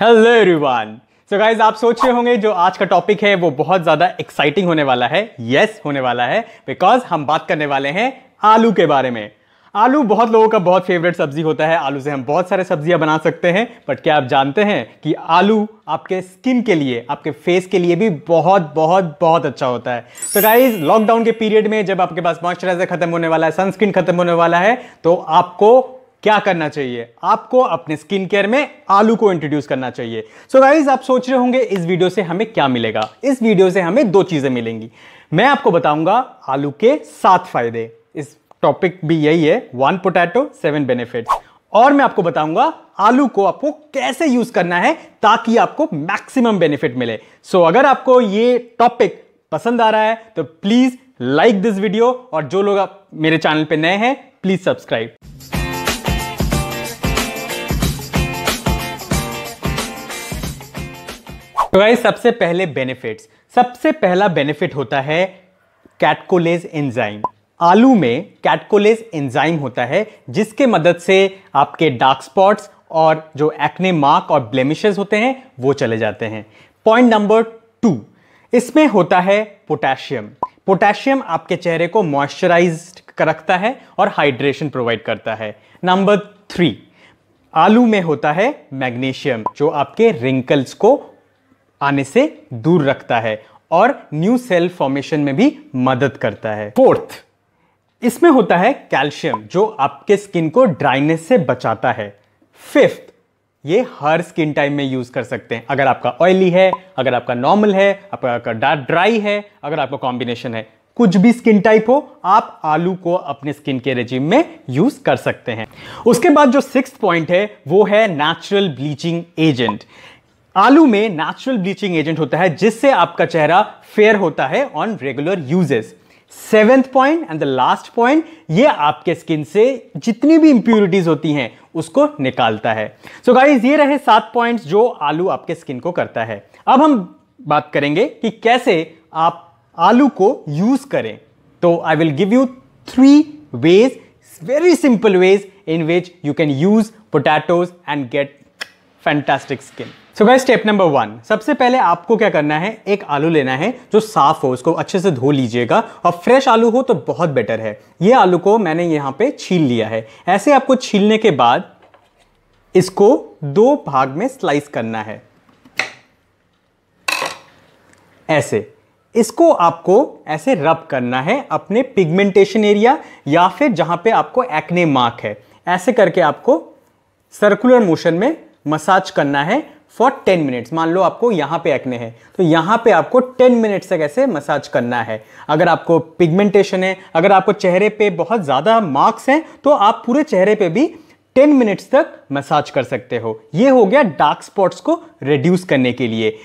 Hello everyone so guys आप सोच रहे होंगे जो आज का टॉपिक है वो बहुत ज़्यादा एक्साइटिंग होने वाला है. यस yes, होने वाला है बिकॉज़ हम बात करने वाले हैं आलू के बारे में. आलू बहुत लोगों का बहुत फेवरेट सब्ज़ी होता है. आलू से हम बहुत सारे सब्ज़ियाँ बना सकते हैं बट क्या आप जानते हैं कि आलू आपके स्किन के लिए आपके फेस के लिए भी बहुत बहुत बहुत अच्छा होता है. तो गाइज़ लॉकडाउन के पीरियड में जब आपके पास मॉइस्चराइजर खत्म होने वाला है सनस्क्रीन खत्म होने वाला है तो आपको क्या करना चाहिए? आपको अपने स्किन केयर में आलू को इंट्रोड्यूस करना चाहिए। सो so गाइज़ आप सोच रहे होंगे इस वीडियो से हमें क्या मिलेगा? इस वीडियो से हमें दो चीज़ें मिलेंगी। मैं आपको बताऊँगा आलू के सात फ़ायदे। इस टॉपिक भी यही है वन पोटैटो सेवन बेनिफिट और मैं आपको बताऊँगा आलू को आपको कैसे यूज़ करना है ताकि आपको मैक्सिमम बेनिफिट मिले। सो so, अगर आपको ये टॉपिक पसंद आ रहा है तो प्लीज़ लाइक दिस वीडियो और जो लोग मेरे चैनल पे नए हैं प्लीज़ सब्सक्राइब तो गाइस, सबसे पहले बेनिफिट्स सबसे पहला बेनिफिट होता है कैटकोलेज एंजाइम आलू में कैटकोलेज एंजाइम होता है, जिसके मदद से आपके डार्क स्पॉट्स और जो एक्ने मार्क और ब्लेमिशेस होते हैं, वो चले जाते हैं। पॉइंट नंबर टू इसमें होता है पोटेशियम पोटेशियम आपके चेहरे को मॉइस्चराइज रखता है और हाइड्रेशन प्रोवाइड करता है। नंबर थ्री आलू में होता है मैग्नीशियम जो आपके रिंकल्स को आने से दूर रखता है और न्यू सेल फॉर्मेशन में भी मदद करता है। फोर्थ इसमें होता है कैल्शियम जो आपके स्किन को ड्राइनेस से बचाता है। फिफ्थ ये हर स्किन टाइप में यूज़ कर सकते हैं। अगर आपका ऑयली है, अगर आपका नॉर्मल है, आपका डार्क ड्राई है, अगर आपका कॉम्बिनेशन है, कुछ भी स्किन टाइप हो, आप आलू को अपने स्किन के रेजिम में यूज़ कर सकते हैं। उसके बाद जो सिक्स पॉइंट है, वो है नेचुरल ब्लीचिंग एजेंट आलू में नेचुरल ब्लीचिंग एजेंट होता है, जिससे आपका चेहरा फेयर होता है on regular usages seventh point and the last point ये आपके स्किन से जितनी भी इंप्यूरिटीज होती हैं, उसको निकालता है. सो so गाइस ये रहे सात पॉइंट्स जो आलू आपके स्किन को करता है. अब हम बात करेंगे कि कैसे आप आलू को यूज़ करें. तो I will give you three ways very simple ways in which you can use potatoes and get fantastic skin so guys step number one सबसे पहले आपको क्या करना है? एक आलू लेना है जो साफ़ हो, उसको अच्छे से धो लीजिएगा। और फ्रेश आलू हो तो बहुत बेटर है। ये आलू को मैंने यहाँ पे छील लिया है। ऐसे आपको छीलने के बाद इसको दो भाग में स्लाइस करना है। ऐसे। इसको आपको ऐसे रब करना है अपने पिगमेंटेशन एरिया या फिर जहाँ पे आपको एक्ने मार्क है। ऐसे करके आपको सर्कुलर मोशन में मसाज करना है। फॉर टेन मिनट्स मान लो आपको यहाँ पे एक्ने है तो यहाँ पे आपको टेन मिनट्स तक ऐसे मसाज करना है। अगर आपको पिगमेंटेशन है, अगर आपको चेहरे पे बहुत ज़्यादा मार्क्स हैं तो आप पूरे चेहरे पे भी टेन मिनट्स तक मसाज कर सकते हो। ये हो गया डार्क स्पॉट्स को रिड्यूस करने के लिए।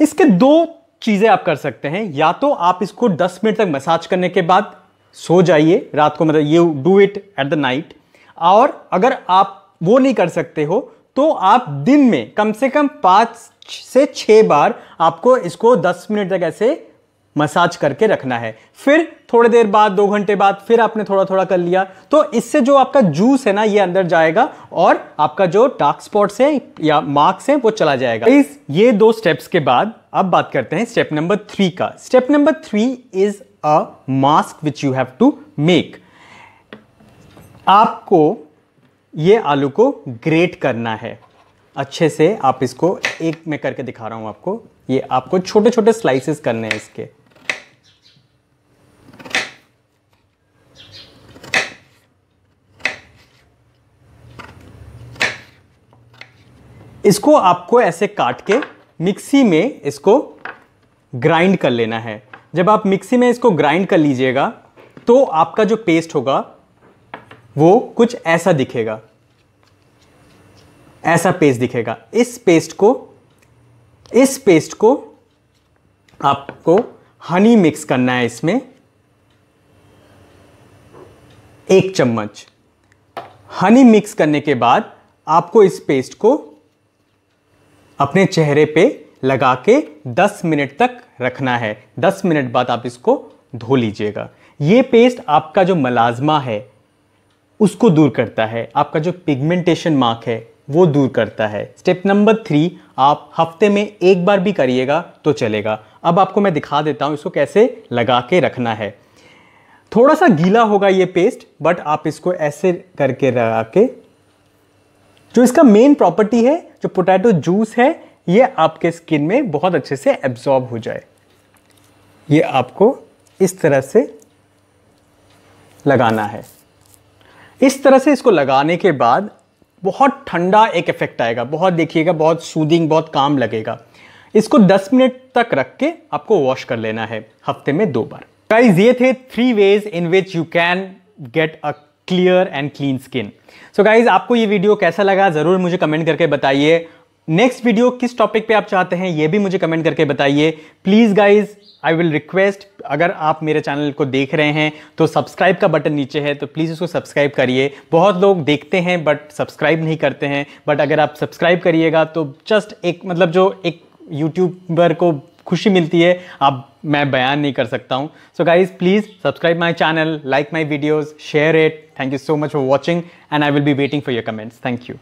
इसके दो चीज़ें आप कर सकते हैं। या तो आप इसको 10 मिनट तक मसाज करने के बाद सो जाइए, रात को मतलब you do it at the night और अगर आप वो नहीं कर सकते हो तो आप दिन में कम से कम पाँच से छह बार आपको इसको दस मिनट तक ऐसे मसाज करके रखना है। फिर थोड़ी देर बाद, दो घंटे बाद, फिर आपने थोड़ा थोड़ा कर लिया तो इससे जो आपका जूस है ना, ये अंदर जाएगा और आपका जो डार्क स्पॉट्स है या मार्क्स है, वो चला जाएगा। इस, ये दो स्टेप्स के बाद अब बात करते हैं स्टेप नंबर थ्री का। Step number three is a mask which you have to make आपको ये आलू को ग्रेट करना है। अच्छे से आप इसको एक में करके दिखा रहा हूँ आपको। ये आपको छोटे छोटे स्लाइसेस करने हैं इसके। इसको आपको ऐसे काट के मिक्सी में इसको ग्राइंड कर लेना है। जब आप मिक्सी में इसको ग्राइंड कर लीजिएगा तो आपका जो पेस्ट होगा, वो कुछ ऐसा दिखेगा। ऐसा पेस्ट दिखेगा। इस पेस्ट को, इस पेस्ट को आपको हनी मिक्स करना है इसमें। एक चम्मच। हनी मिक्स करने के बाद आपको इस पेस्ट को अपने चेहरे पे लगा के 10 मिनट तक रखना है। 10 मिनट बाद आप इसको धो लीजिएगा। ये पेस्ट आपका जो मलाजमा है, उसको दूर करता है। आपका जो पिगमेंटेशन मार्क है वो दूर करता है। स्टेप नंबर थ्री आप हफ़्ते में एक बार भी करिएगा तो चलेगा। अब आपको मैं दिखा देता हूँ इसको कैसे लगा के रखना है। थोड़ा सा गीला होगा ये पेस्ट बट आप इसको ऐसे करके लगा के, जो इसका मेन प्रॉपर्टी है, जो पोटैटो जूस है, ये आपके स्किन में बहुत अच्छे से एब्जॉर्ब हो जाए। ये आपको इस तरह से लगाना है। इस तरह से इसको लगाने के बाद बहुत ठंडा एक इफ़ेक्ट आएगा, बहुत देखिएगा, बहुत सूदिंग बहुत काम लगेगा। इसको 10 मिनट तक रख के आपको वॉश कर लेना है, हफ़्ते में दो बार। गाइज़ ये थे three ways in which you can get a clear and clean skin so guys आपको ये वीडियो कैसा लगा? ज़रूर मुझे कमेंट करके बताइए। नेक्स्ट वीडियो किस टॉपिक पे आप चाहते हैं, ये भी मुझे कमेंट करके बताइए। Please guys I will request अगर आप मेरे चैनल को देख रहे हैं तो सब्सक्राइब का बटन नीचे है तो प्लीज़ उसको सब्सक्राइब करिए। बहुत लोग देखते हैं बट सब्सक्राइब नहीं करते हैं। बट अगर आप सब्सक्राइब करिएगा तो जस्ट एक मतलब जो एक यूट्यूबर को खुशी मिलती है आप मैं बयान नहीं कर सकता हूँ। So guys please subscribe my channel like my videos share it thank you so much for watching and I will be waiting for your comments thank you